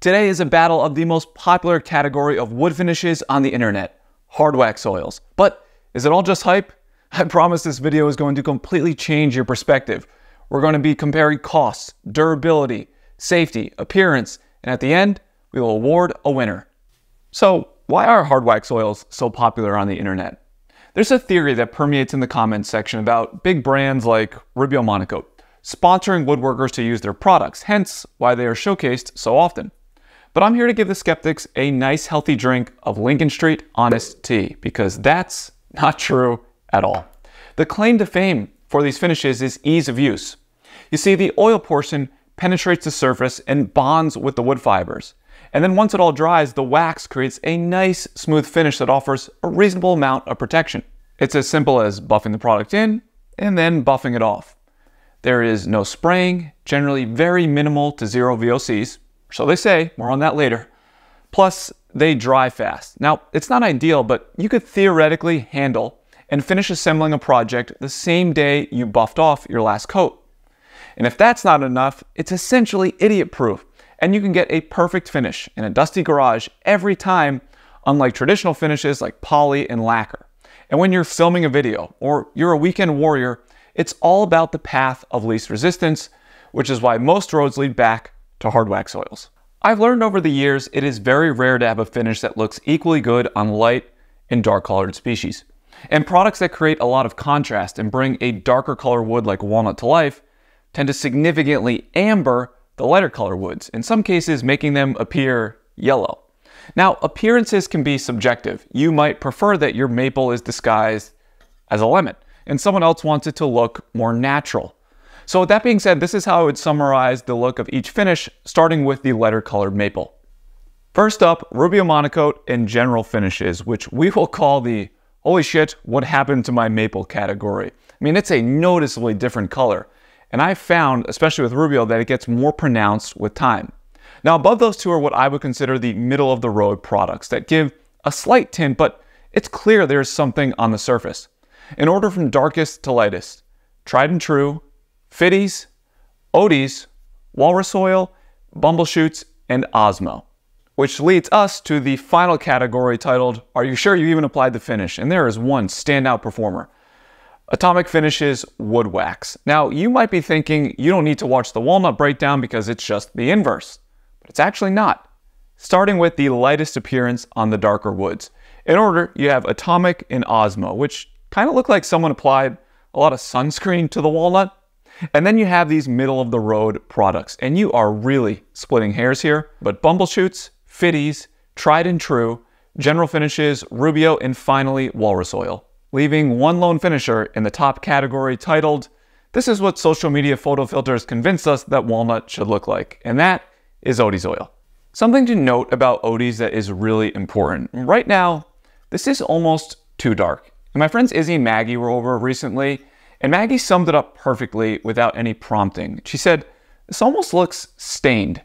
Today is a battle of the most popular category of wood finishes on the internet, hard wax oils. But is it all just hype? I promise this video is going to completely change your perspective. We're going to be comparing costs, durability, safety, appearance, and at the end, we will award a winner. So, why are hard wax oils so popular on the internet? There's a theory that permeates in the comments section about big brands like Rubio Monocoat sponsoring woodworkers to use their products, hence why they are showcased so often. But I'm here to give the skeptics a nice healthy drink of Lincoln Street Honest Tea, because that's not true at all. The claim to fame for these finishes is ease of use. You see, the oil portion penetrates the surface and bonds with the wood fibers. And then once it all dries, the wax creates a nice smooth finish that offers a reasonable amount of protection. It's as simple as buffing the product in and then buffing it off. There is no spraying, generally very minimal to zero VOCs, so they say, more on that later. Plus, they dry fast. Now, it's not ideal, but you could theoretically handle and finish assembling a project the same day you buffed off your last coat. And if that's not enough, it's essentially idiot proof, and you can get a perfect finish in a dusty garage every time, unlike traditional finishes like poly and lacquer. And when you're filming a video or you're a weekend warrior, it's all about the path of least resistance, which is why most roads lead back to hard wax oils. I've learned over the years it is very rare to have a finish that looks equally good on light and dark colored species. And products that create a lot of contrast and bring a darker color wood like walnut to life tend to significantly amber the lighter color woods, in some cases making them appear yellow. Now, appearances can be subjective. You might prefer that your maple is disguised as a lemon, and someone else wants it to look more natural. So with that being said, this is how I would summarize the look of each finish, starting with the lighter colored maple. First up, Rubio Monocoat and General Finishes, which we will call the holy shit, what happened to my maple category. I mean, it's a noticeably different color. And I found, especially with Rubio, that it gets more pronounced with time. Now, above those two are what I would consider the middle of the road products that give a slight tint, but it's clear there's something on the surface. In order from darkest to lightest, tried and true, Fiddies, Odie's, Walrus Oil, Bumblechutes, and Osmo. Which leads us to the final category titled, Are You Sure You Even Applied the Finish? And there is one standout performer. Atomic Finishes Wood Wax. Now, you might be thinking you don't need to watch the walnut breakdown because it's just the inverse, but it's actually not. Starting with the lightest appearance on the darker woods. In order, you have Atomic and Osmo, which kind of look like someone applied a lot of sunscreen to the walnut. And then you have these middle of the road products, and you are really splitting hairs here. But Bumblechutes, Fiddies, Tried and True, General Finishes, Rubio, and finally Walrus Oil, leaving one lone finisher in the top category titled, This is what social media photo filters convinced us that walnut should look like, and that is Odie's Oil. Something to note about Odie's that is really important. Right now, this is almost too dark. And my friends Izzy and Maggie were over recently, and Maggie summed it up perfectly without any prompting. She said, This almost looks stained.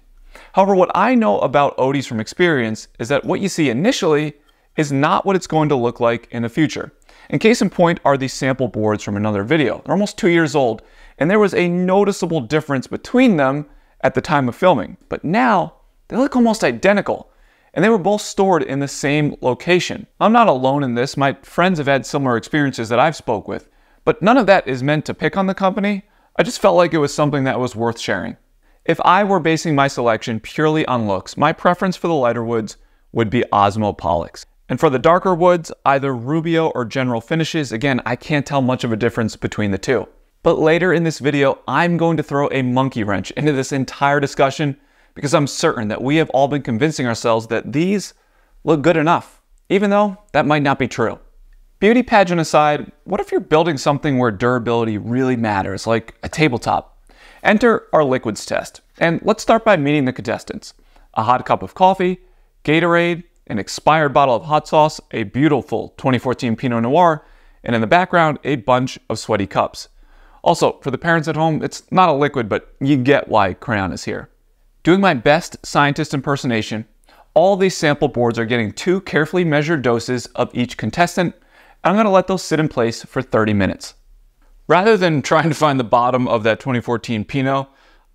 However, what I know about Odie's from experience is that what you see initially is not what it's going to look like in the future. In case in point are these sample boards from another video. They're almost two years old, and there was a noticeable difference between them at the time of filming. But now, they look almost identical, and they were both stored in the same location. I'm not alone in this. My friends have had similar experiences that I've spoke with. But none of that is meant to pick on the company. I just felt like it was something that was worth sharing. If I were basing my selection purely on looks, my preference for the lighter woods would be Osmo Polyx. And for the darker woods, either Rubio or General Finishes, again, I can't tell much of a difference between the two. But later in this video, I'm going to throw a monkey wrench into this entire discussion because I'm certain that we have all been convincing ourselves that these look good enough, even though that might not be true. Beauty pageant aside, what if you're building something where durability really matters, like a tabletop? Enter our liquids test. And let's start by meeting the contestants. A hot cup of coffee, Gatorade, an expired bottle of hot sauce, a beautiful 2014 Pinot Noir, and in the background, a bunch of sweaty cups. Also, for the parents at home, it's not a liquid, but you get why crayon is here. Doing my best scientist impersonation, all these sample boards are getting two carefully measured doses of each contestant I'm going to let those sit in place for 30 minutes. Rather than trying to find the bottom of that 2014 Pinot,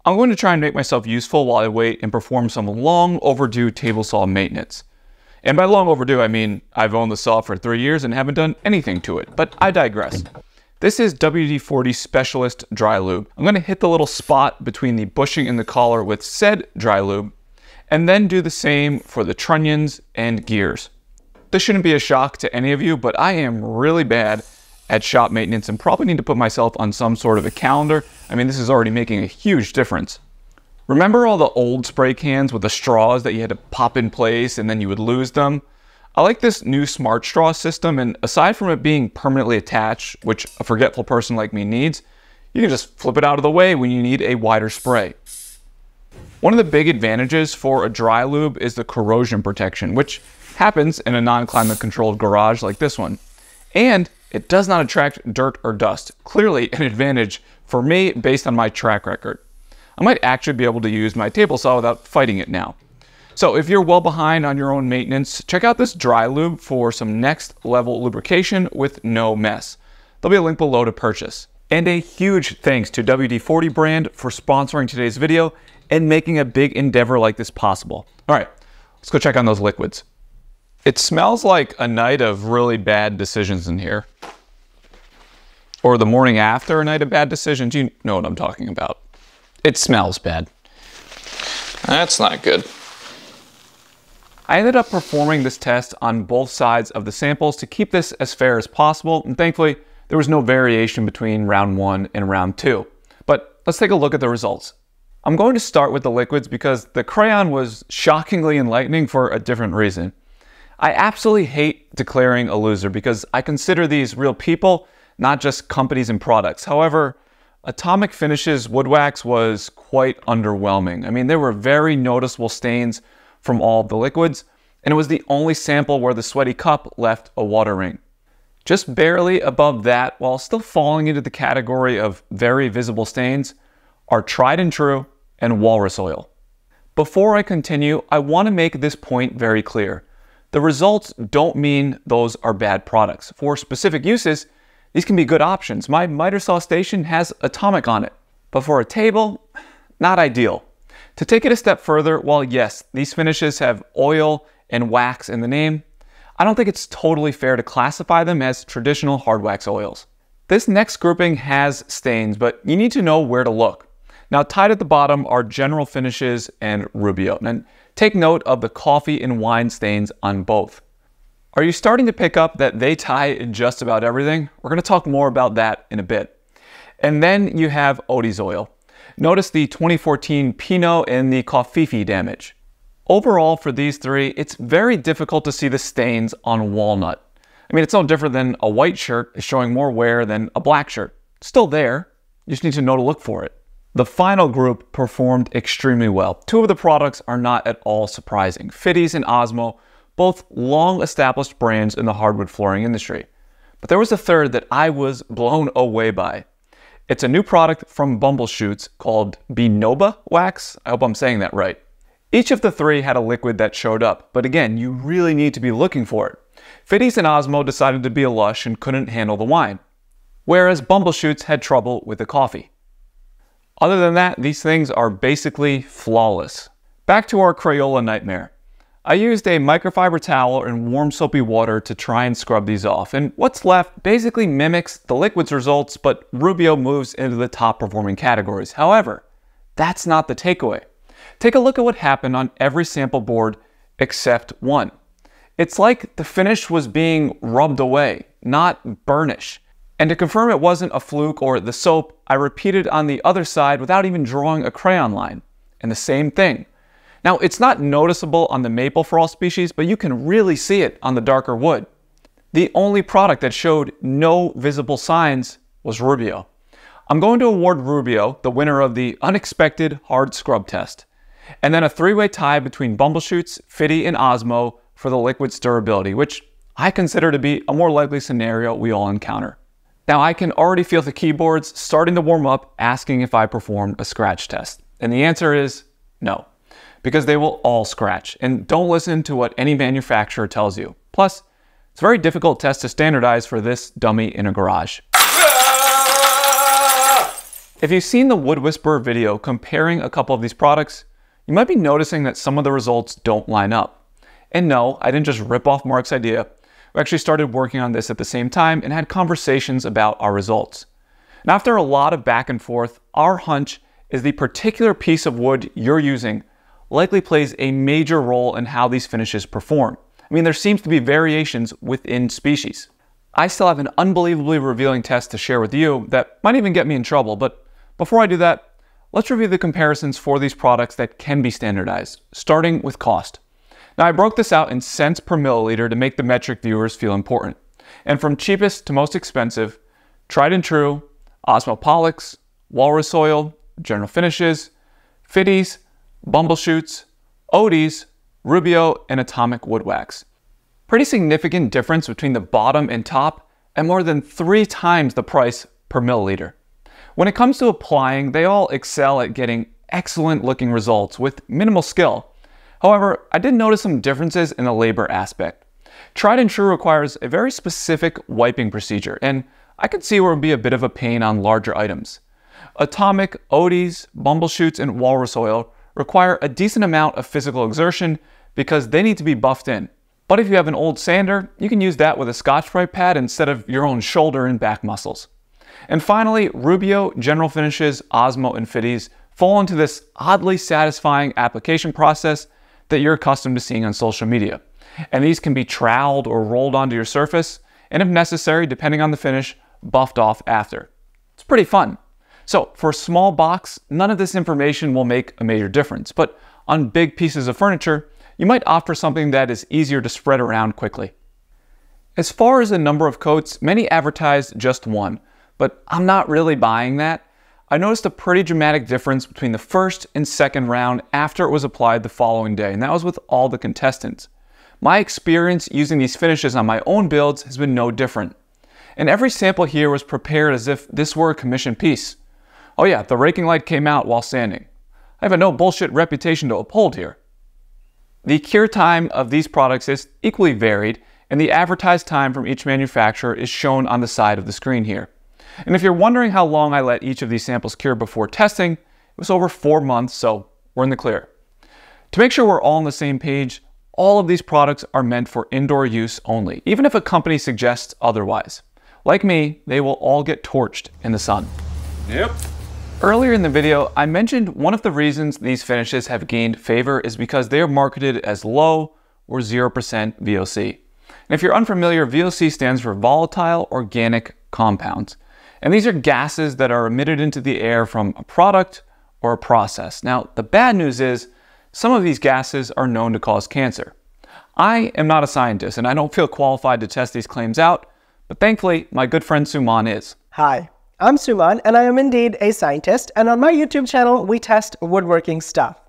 I'm going to try and make myself useful while I wait and perform some long overdue table saw maintenance. And by long overdue, I mean I've owned the saw for three years and haven't done anything to it, but I digress. This is WD-40 Specialist Dry Lube. I'm gonna hit the little spot between the bushing and the collar with said dry lube, and then do the same for the trunnions and gears. This shouldn't be a shock to any of you, but I am really bad at shop maintenance and probably need to put myself on some sort of a calendar. I mean, this is already making a huge difference. Remember all the old spray cans with the straws that you had to pop in place and then you would lose them? I like this new smart straw system and aside from it being permanently attached, which a forgetful person like me needs, you can just flip it out of the way when you need a wider spray. One of the big advantages for a dry lube is the corrosion protection, which happens in a non-climate controlled garage like this one. And it does not attract dirt or dust. Clearly an advantage for me based on my track record. I might actually be able to use my table saw without fighting it now. So if you're well behind on your own maintenance, check out this dry lube for some next level lubrication with no mess. There'll be a link below to purchase. And a huge thanks to WD-40 brand for sponsoring today's video and making a big endeavor like this possible. All right, let's go check on those liquids. It smells like a night of really bad decisions in here. Or the morning after a night of bad decisions. You know what I'm talking about. It smells bad. That's not good. I ended up performing this test on both sides of the samples to keep this as fair as possible, and thankfully, there was no variation between round one and round two. But let's take a look at the results. I'm going to start with the liquids because the crayon was shockingly enlightening for a different reason. I absolutely hate declaring a loser because I consider these real people, not just companies and products. However, Atomic Finishes Wood Wax was quite underwhelming. I mean, there were very noticeable stains from all the liquids, and it was the only sample where the sweaty cup left a water ring. Just barely above that, while still falling into the category of very visible stains, are tried and true and walrus oil. Before I continue, I want to make this point very clear. The results don't mean those are bad products. For specific uses, these can be good options. My miter saw station has atomic on it, but for a table, not ideal. To take it a step further, while yes, these finishes have oil and wax in the name, I don't think it's totally fair to classify them as traditional hard wax oils. This next grouping has stains, but you need to know where to look. Now tied at the bottom are general finishes and Rubio. And take note of the coffee and wine stains on both. Are you starting to pick up that they tie in just about everything? We're going to talk more about that in a bit. And then you have Odie's oil. Notice the 2014 Pinot and the Covfefe damage. Overall, for these three, it's very difficult to see the stains on walnut. I mean, it's no different than a white shirt is showing more wear than a black shirt. still there, you just need to know to look for it. The final group performed extremely well. Two of the products are not at all surprising. Fiddies and Osmo both long established brands in the hardwood flooring industry. But there was a third that I was blown away by. It's a new product from Bumblechutes called Binoba Wax. I hope I'm saying that right. Each of the three had a liquid that showed up, but again, you really need to be looking for it. Fiddies and Osmo decided to be a lush and couldn't handle the wine, whereas Bumblechutes had trouble with the coffee. Other than that, these things are basically flawless. Back to our Crayola nightmare. I used a microfiber towel and warm soapy water to try and scrub these off, and what's left basically mimics the liquid's results, but Rubio moves into the top performing categories. However, that's not the takeaway. Take a look at what happened on every sample board except one. It's like the finish was being rubbed away, not burnish. And to confirm it wasn't a fluke or the soap, I repeated on the other side without even drawing a crayon line. And the same thing. Now, it's not noticeable on the maple for all species, but you can really see it on the darker wood. The only product that showed no visible signs was Rubio. I'm going to award Rubio the winner of the unexpected hard scrub test, and then a three-way tie between Bumblechutes, Fitty, and Osmo for the liquid's durability, which I consider to be a more likely scenario we all encounter. Now I can already feel the keyboards starting to warm up asking if I performed a scratch test. And the answer is no because they will all scratch. And don't listen to what any manufacturer tells you. Plus, it's a very difficult test to standardize for this dummy in a garage. If you've seen the Wood Whisperer video comparing a couple of these products, you might be noticing that some of the results don't line up. And no, I didn't just rip off Mark's idea. We actually started working on this at the same time and had conversations about our results. And after a lot of back and forth, our hunch is the particular piece of wood you're using likely plays a major role in how these finishes perform. I mean, there seems to be variations within species. I still have an unbelievably revealing test to share with you that might even get me in trouble, but before I do that, let's review the comparisons for these products that can be standardized, starting with cost. Now, I broke this out in cents per milliliter to make the metric viewers feel important. And from cheapest to most expensive, tried and true, Osmo Polyx, Walrus Oil, General Finishes, Fiddies, Bumblechutes, Odie's, Rubio, and Atomic Wood Wax. Pretty significant difference between the bottom and top, and more than three times the price per milliliter. When it comes to applying, they all excel at getting excellent looking results with minimal skill. However, I did notice some differences in the labor aspect. Tried and True requires a very specific wiping procedure, and I could see where it would be a bit of a pain on larger items. Atomic, Odie's, Bumblechutes, and Walrus Oil require a decent amount of physical exertion because they need to be buffed in. But if you have an old sander, you can use that with a Scotch-Brite pad instead of your own shoulder and back muscles. And finally, Rubio, General Finishes, Osmo, and Fiddies fall into this oddly satisfying application process that you're accustomed to seeing on social media. And these can be troweled or rolled onto your surface, and if necessary, depending on the finish, buffed off after. It's pretty fun. So for a small box, none of this information will make a major difference, but on big pieces of furniture, you might opt for something that is easier to spread around quickly. As far as the number of coats, many advertise just one, but I'm not really buying that. I noticed a pretty dramatic difference between the first and second round after it was applied the following day, and that was with all the contestants. My experience using these finishes on my own builds has been no different. And every sample here was prepared as if this were a commissioned piece. Oh yeah, the raking light came out while sanding. I have a no bullshit reputation to uphold here. The cure time of these products is equally varied, and the advertised time from each manufacturer is shown on the side of the screen here. And if you're wondering how long I let each of these samples cure before testing, it was over four months, so we're in the clear. To make sure we're all on the same page, all of these products are meant for indoor use only, even if a company suggests otherwise. Like me, they will all get torched in the sun. Yep. Earlier in the video, I mentioned one of the reasons these finishes have gained favor is because they are marketed as low or 0% VOC. And if you're unfamiliar, VOC stands for volatile organic compounds. And these are gases that are emitted into the air from a product or a process. Now, the bad news is some of these gases are known to cause cancer. I am not a scientist and I don't feel qualified to test these claims out, but thankfully, my good friend Suman is. Hi, I'm Suman, and I am indeed a scientist, and on my YouTube channel, we test woodworking stuff.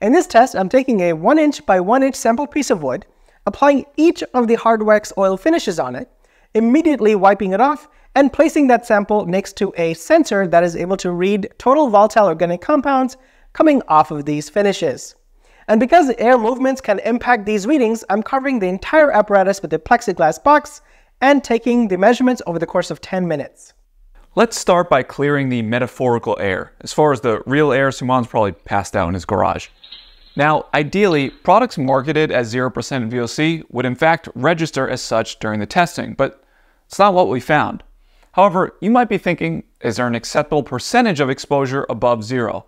In this test, I'm taking a 1 inch by 1 inch sample piece of wood, applying each of the hard wax oil finishes on it, immediately wiping it off, and placing that sample next to a sensor that is able to read total volatile organic compounds coming off of these finishes. And because the air movements can impact these readings, I'm covering the entire apparatus with a plexiglass box and taking the measurements over the course of 10 minutes. Let's start by clearing the metaphorical air. As far as the real air, Suman's probably passed out in his garage. Now, ideally, products marketed as 0% VOC would in fact register as such during the testing, but it's not what we found. However, you might be thinking, is there an acceptable percentage of exposure above zero?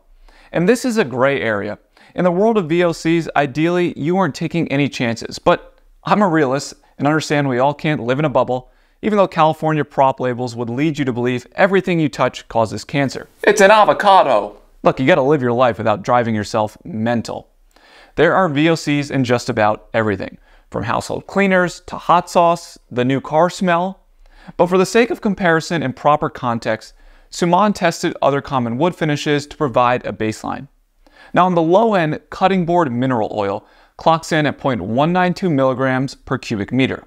And this is a gray area. In the world of VOCs, ideally, you aren't taking any chances, but I'm a realist and understand we all can't live in a bubble, even though California prop labels would lead you to believe everything you touch causes cancer. It's an avocado! Look, you gotta live your life without driving yourself mental. There are VOCs in just about everything, from household cleaners to hot sauce, the new car smell. But for the sake of comparison and proper context, Suman tested other common wood finishes to provide a baseline. Now on the low end, cutting board mineral oil clocks in at 0.192 milligrams per cubic meter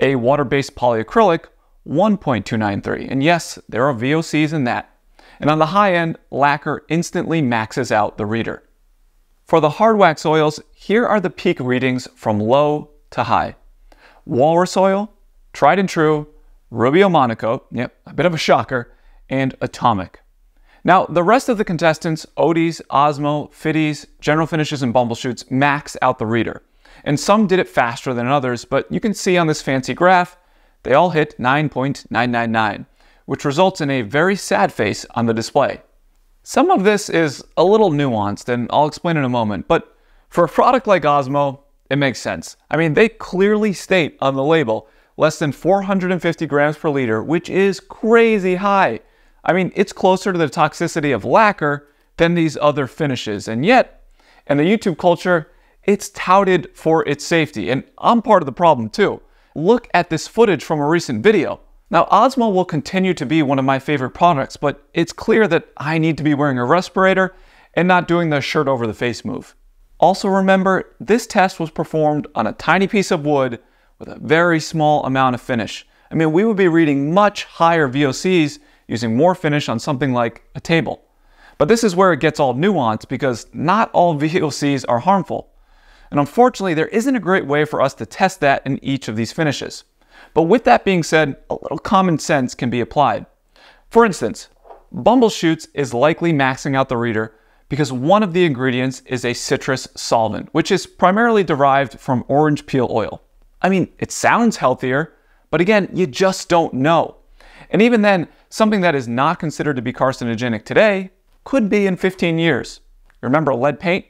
a water-based polyacrylic 1.293. And yes, there are VOCs in that. And on the high end, lacquer instantly maxes out the reader. For the hard wax oils, here are the peak readings from low to high. Walrus oil, tried and true, Rubio Monocoat, yep, a bit of a shocker, and Atomic. Now, the rest of the contestants, Odie's, Osmo, Fiddies, General Finishes, and Bumblechutes, max out the reader. And some did it faster than others, but you can see on this fancy graph, they all hit 9.999, which results in a very sad face on the display. Some of this is a little nuanced, and I'll explain in a moment, but for a product like Osmo, it makes sense. I mean, they clearly state on the label less than 450 grams per liter, which is crazy high. I mean, it's closer to the toxicity of lacquer than these other finishes, and yet, in the YouTube culture, it's touted for its safety, and I'm part of the problem too. Look at this footage from a recent video. Now, Osmo will continue to be one of my favorite products, but it's clear that I need to be wearing a respirator and not doing the shirt over the face move. Also remember, this test was performed on a tiny piece of wood with a very small amount of finish. I mean, we would be reading much higher VOCs using more finish on something like a table. But this is where it gets all nuanced because not all VOCs are harmful. And unfortunately, there isn't a great way for us to test that in each of these finishes. But with that being said, a little common sense can be applied. For instance, Bumblechutes is likely maxing out the reader because one of the ingredients is a citrus solvent, which is primarily derived from orange peel oil. I mean, it sounds healthier, but again, you just don't know. And even then, something that is not considered to be carcinogenic today could be in 15 years. Remember lead paint?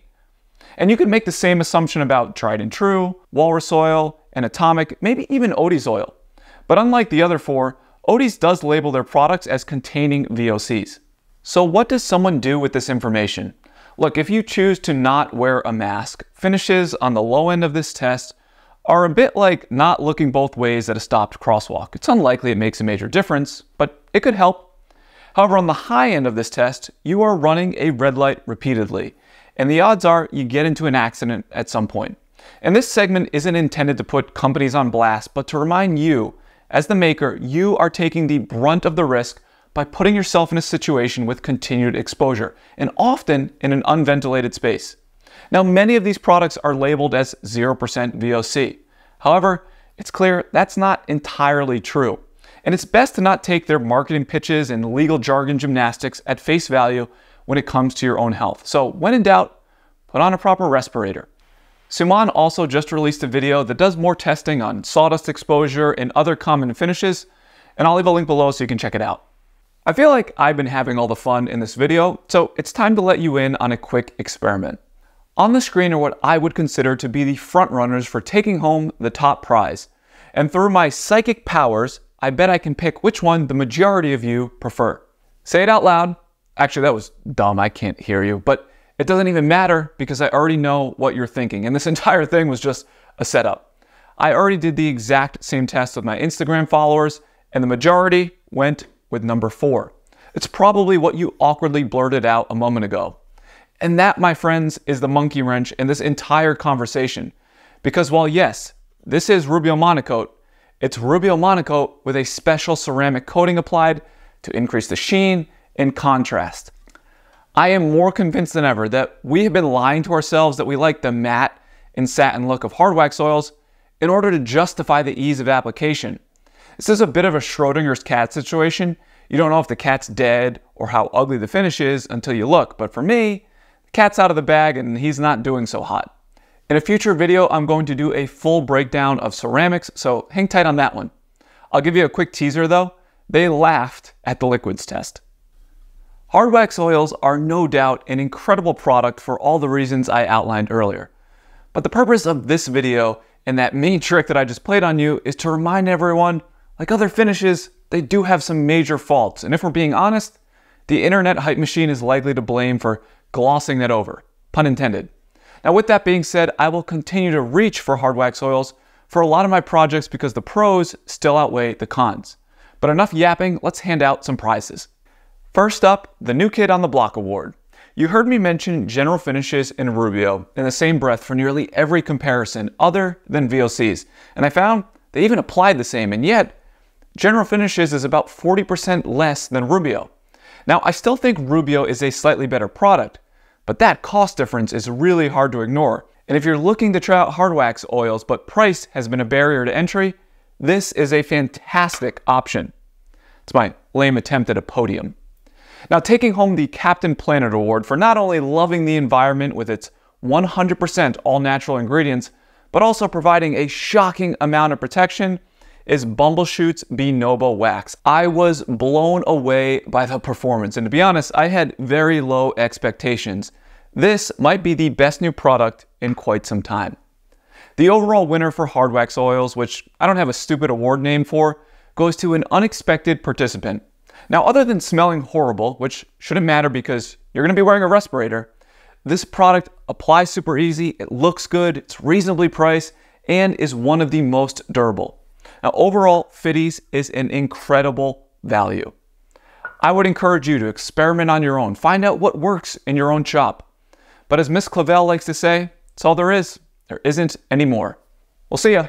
And you could make the same assumption about tried and true, walrus oil, and atomic, maybe even Odie's oil. But unlike the other four, Odie's does label their products as containing VOCs. So what does someone do with this information? Look, if you choose to not wear a mask, finishes on the low end of this test are a bit like not looking both ways at a stopped crosswalk. It's unlikely it makes a major difference, but it could help. However, on the high end of this test, you are running a red light repeatedly, and the odds are you get into an accident at some point. And this segment isn't intended to put companies on blast, but to remind you, as the maker, you are taking the brunt of the risk by putting yourself in a situation with continued exposure, and often in an unventilated space. Now, many of these products are labeled as 0% VOC. However, it's clear that's not entirely true. And it's best to not take their marketing pitches and legal jargon gymnastics at face value when it comes to your own health. So, when in doubt, put on a proper respirator. Suman also just released a video that does more testing on sawdust exposure and other common finishes, and I'll leave a link below so you can check it out. I feel like I've been having all the fun in this video, so it's time to let you in on a quick experiment. On the screen are what I would consider to be the frontrunners for taking home the top prize. And through my psychic powers, I bet I can pick which one the majority of you prefer. Say it out loud. Actually, that was dumb. I can't hear you. But it doesn't even matter because I already know what you're thinking. And this entire thing was just a setup. I already did the exact same test with my Instagram followers, and the majority went with number four. It's probably what you awkwardly blurted out a moment ago. And that, my friends, is the monkey wrench in this entire conversation. Because while yes, this is Rubio Monocoat, it's Rubio Monocoat with a special ceramic coating applied to increase the sheen and contrast. I am more convinced than ever that we have been lying to ourselves that we like the matte and satin look of hard wax oils in order to justify the ease of application. This is a bit of a Schrodinger's cat situation. You don't know if the cat's dead or how ugly the finish is until you look, but for me, Cat's out of the bag and he's not doing so hot. In a future video, I'm going to do a full breakdown of ceramics, so hang tight on that one. I'll give you a quick teaser though. They laughed at the liquids test. Hard wax oils are no doubt an incredible product for all the reasons I outlined earlier. But the purpose of this video and that main trick that I just played on you is to remind everyone, like other finishes, they do have some major faults. And if we're being honest, the internet hype machine is likely to blame for glossing that over, pun intended. Now with that being said, I will continue to reach for hard wax oils for a lot of my projects because the pros still outweigh the cons. But enough yapping, let's hand out some prizes. First up, the New Kid on the Block Award. You heard me mention General Finishes and Rubio in the same breath for nearly every comparison other than VOCs, and I found they even applied the same, and yet General Finishes is about 40% less than Rubio. Now, I still think Rubio is a slightly better product, but that cost difference is really hard to ignore. And if you're looking to try out hard wax oils, but price has been a barrier to entry, this is a fantastic option. It's my lame attempt at a podium. Now, taking home the Captain Planet Award for not only loving the environment with its 100% all natural ingredients, but also providing a shocking amount of protection is Bumblechute's Benobo Wax. I was blown away by the performance, and to be honest, I had very low expectations. This might be the best new product in quite some time. The overall winner for hard wax oils, which I don't have a stupid award name for, goes to an unexpected participant. Now, other than smelling horrible, which shouldn't matter because you're going to be wearing a respirator, this product applies super easy, it looks good, it's reasonably priced, and is one of the most durable. Now, overall, Fiddies is an incredible value. I would encourage you to experiment on your own, find out what works in your own shop. But as Miss Clavel likes to say, it's all there is. There isn't any more. We'll see ya.